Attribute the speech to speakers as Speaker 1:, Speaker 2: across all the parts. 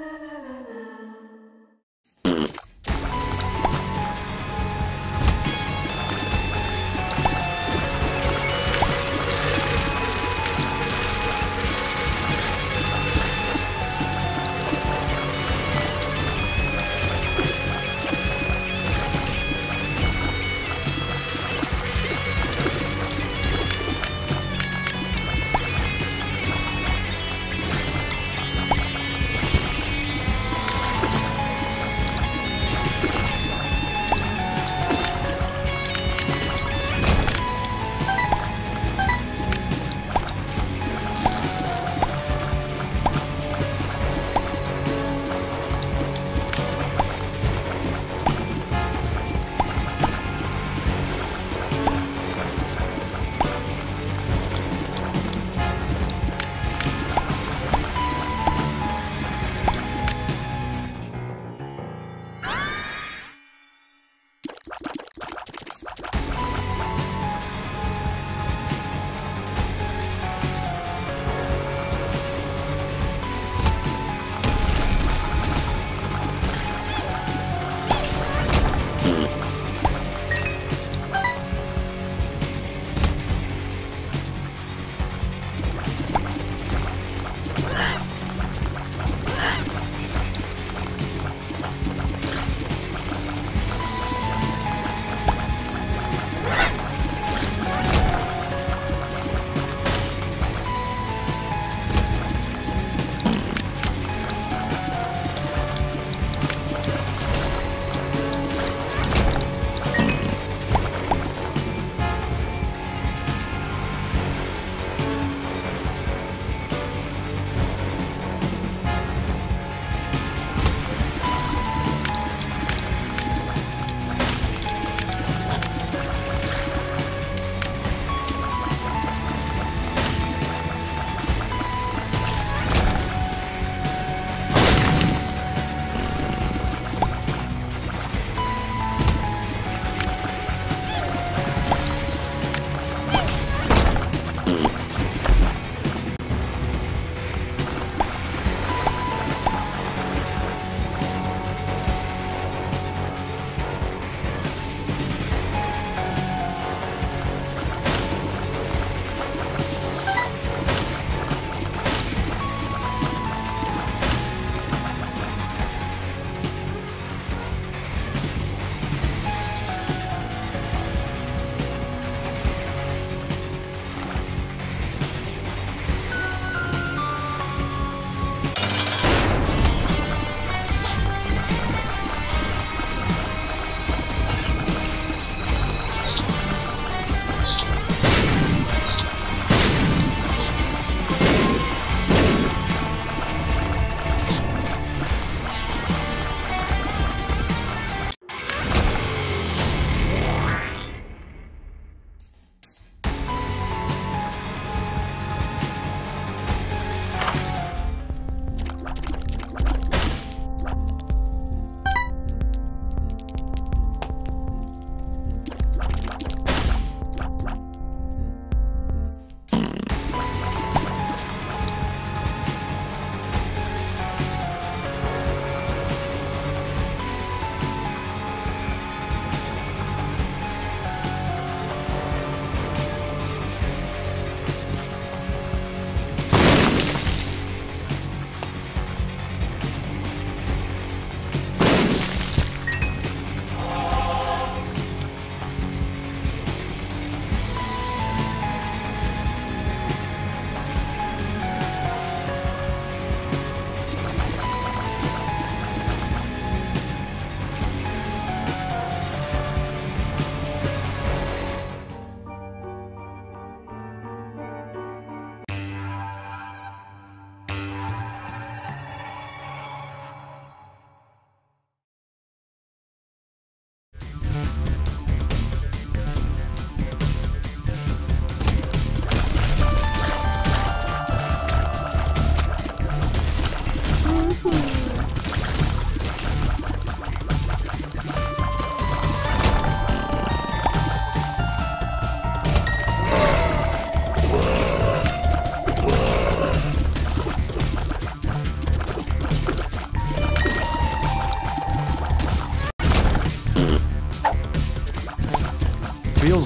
Speaker 1: la la la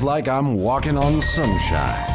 Speaker 1: like I'm walking on sunshine.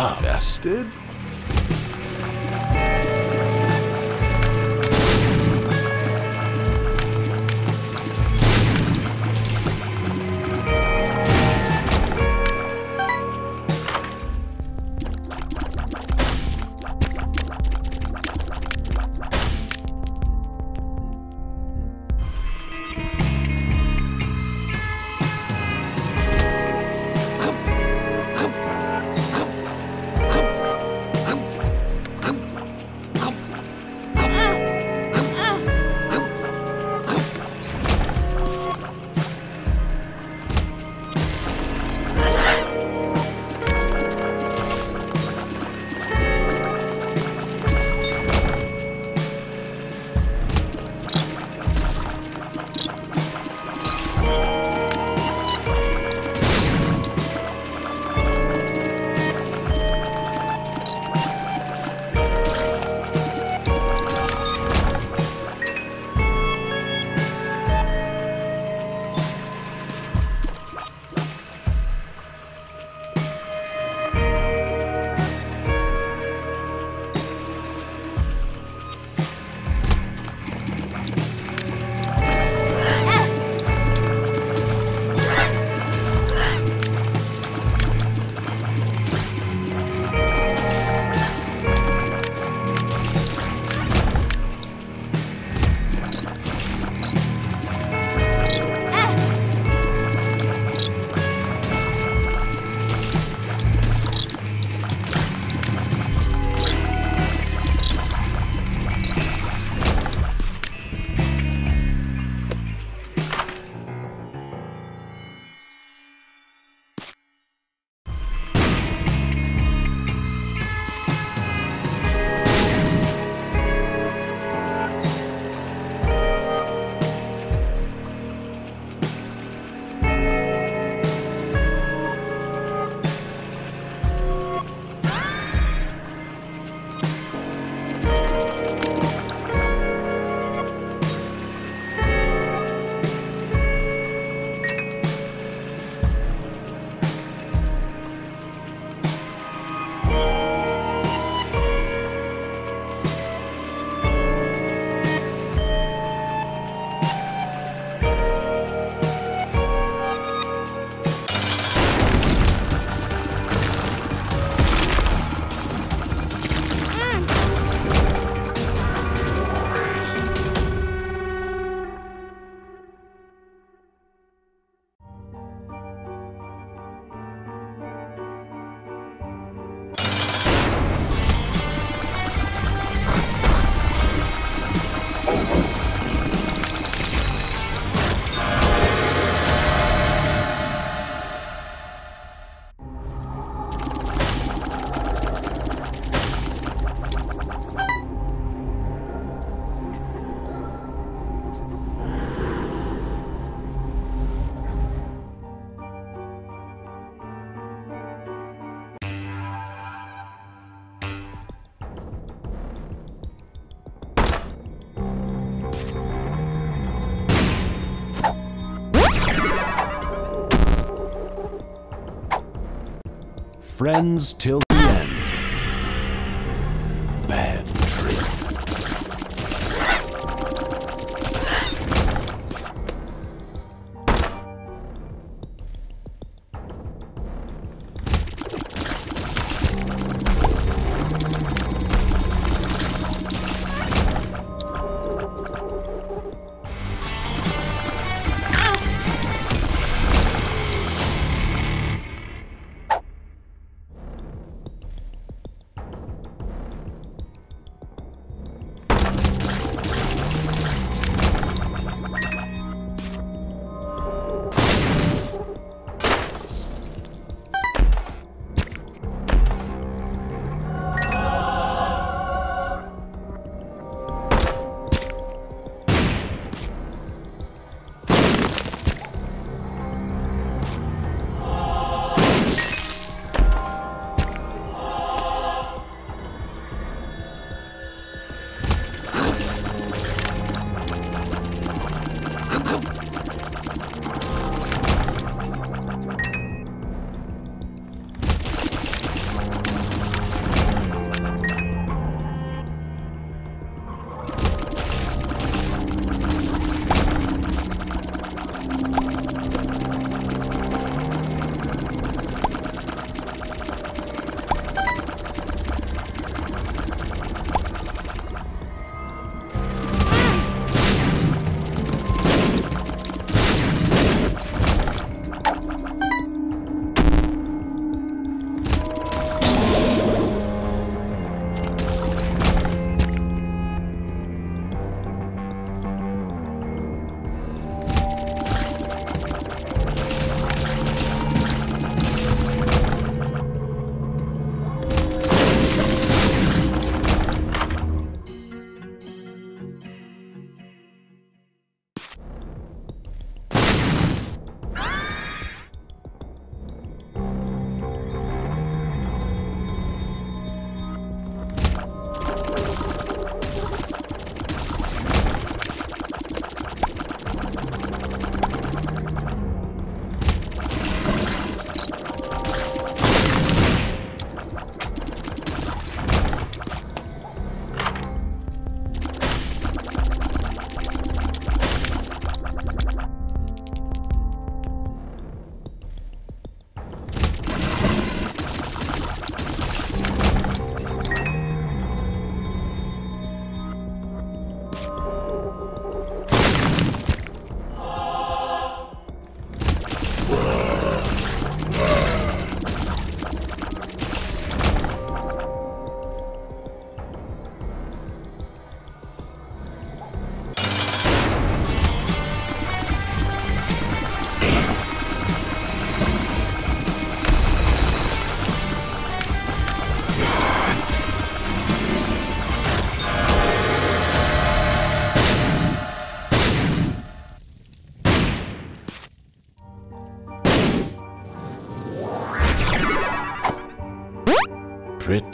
Speaker 2: Invested?
Speaker 1: Friends till the end. Bad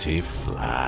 Speaker 1: Pretty fly.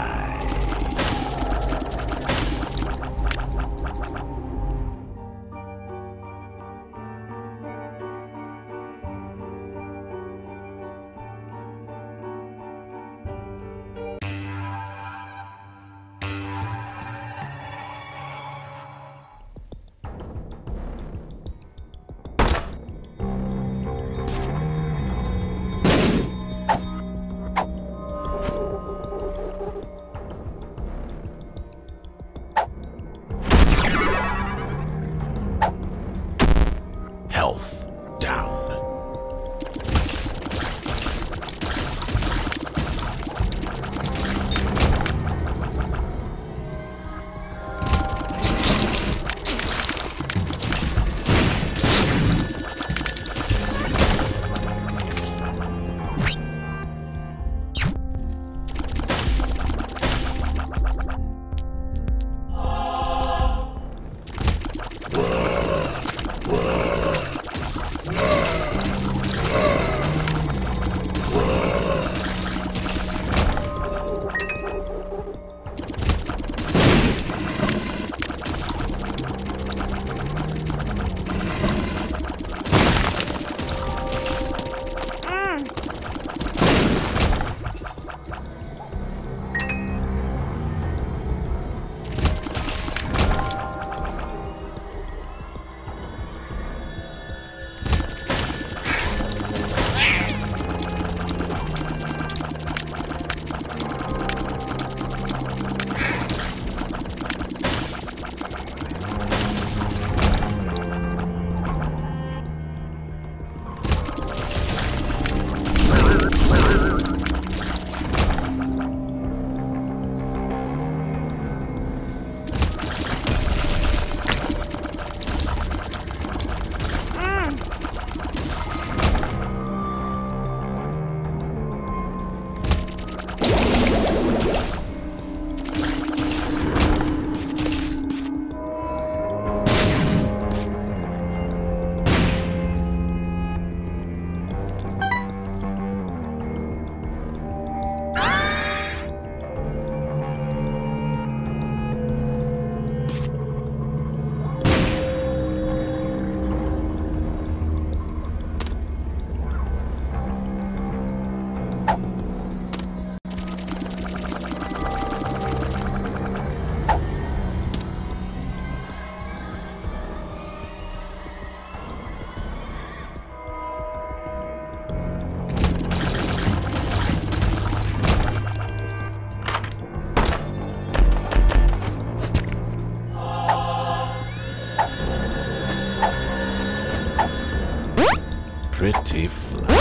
Speaker 1: Fly.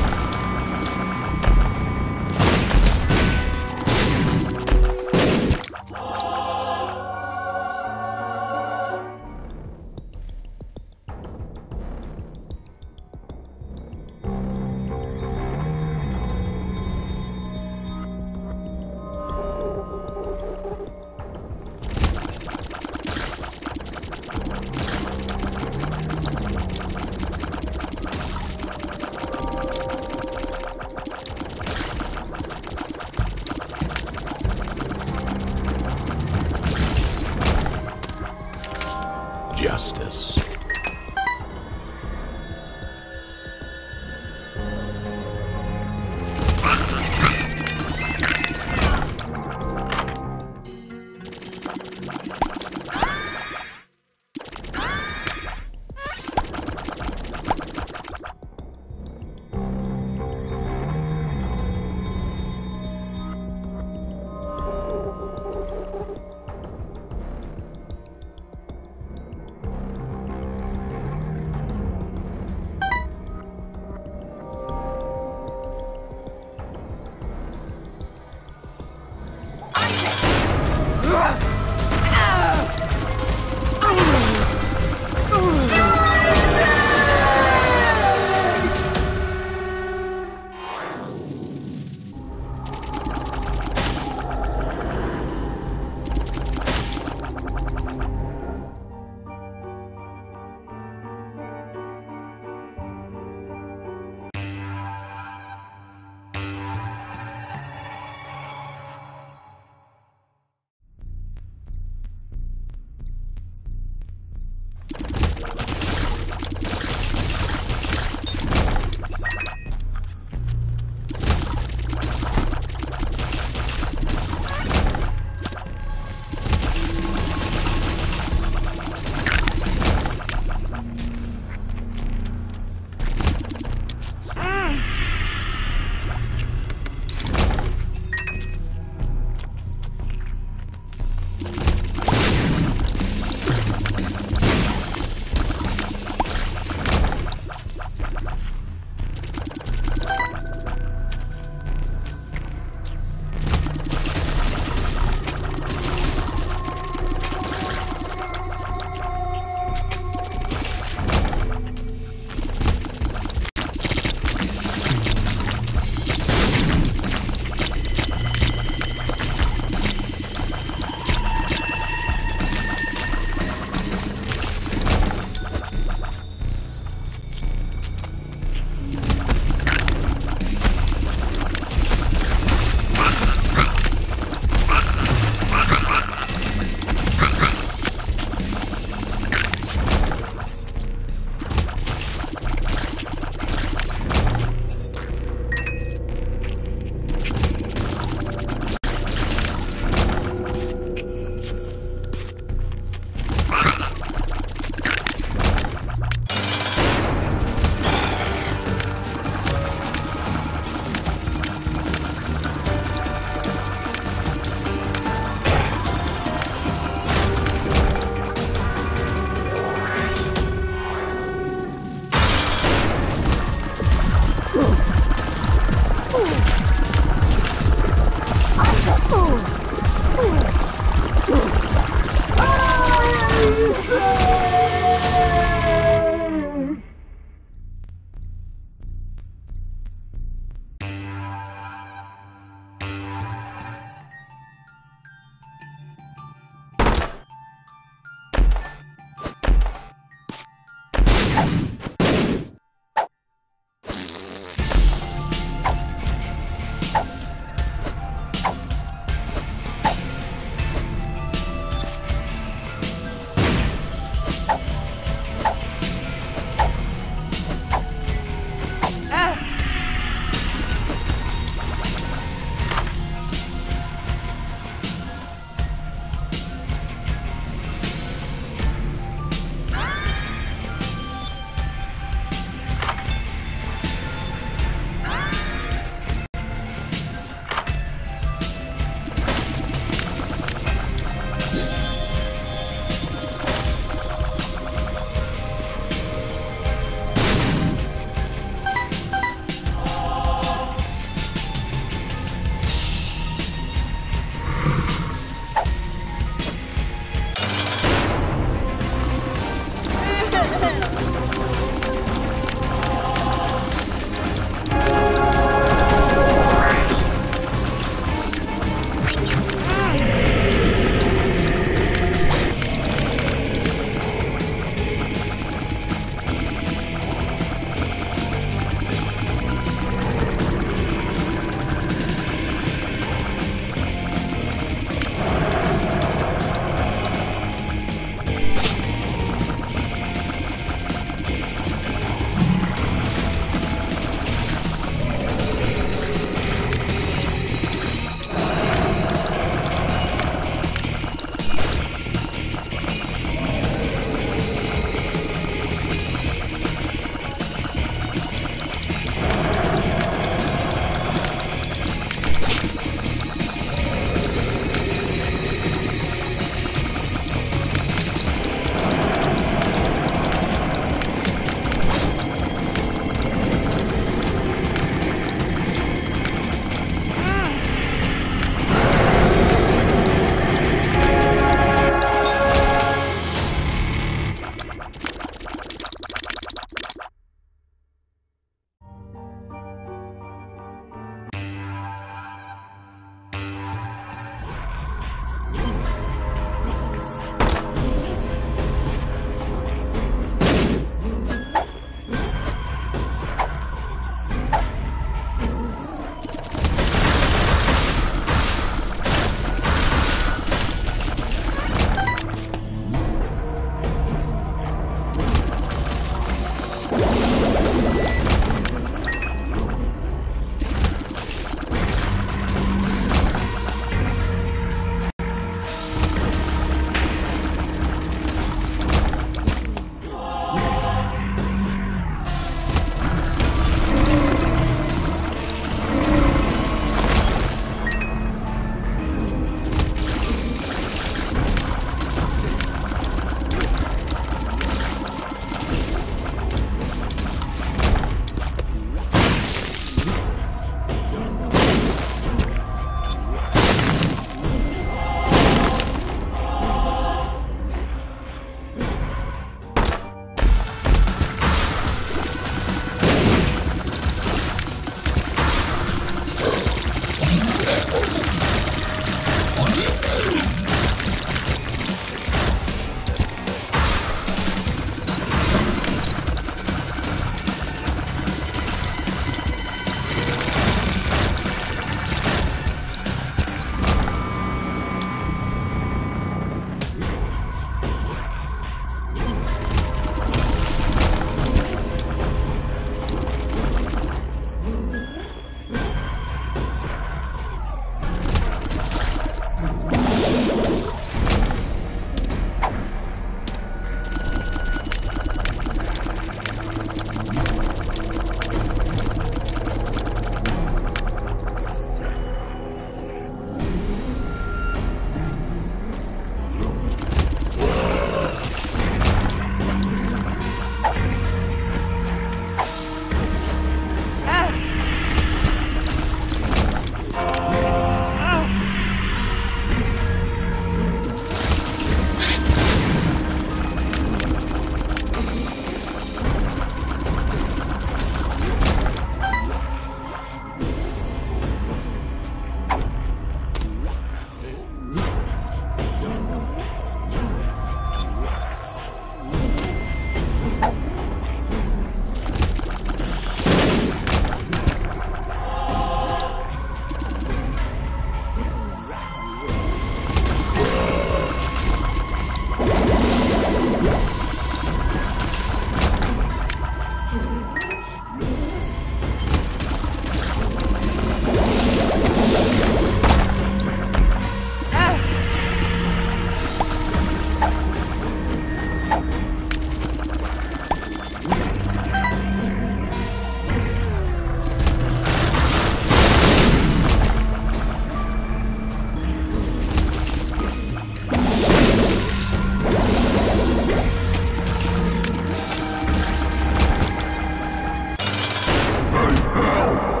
Speaker 1: Wow.